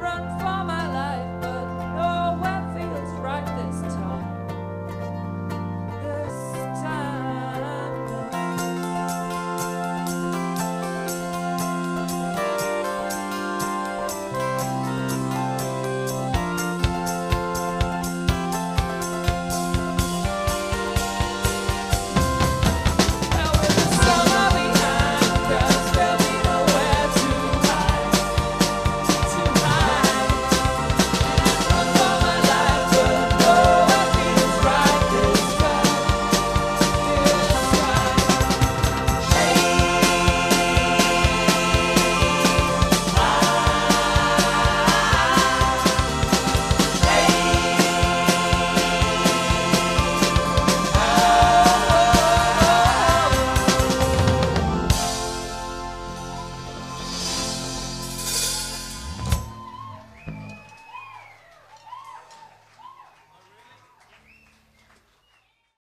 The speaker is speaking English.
run far.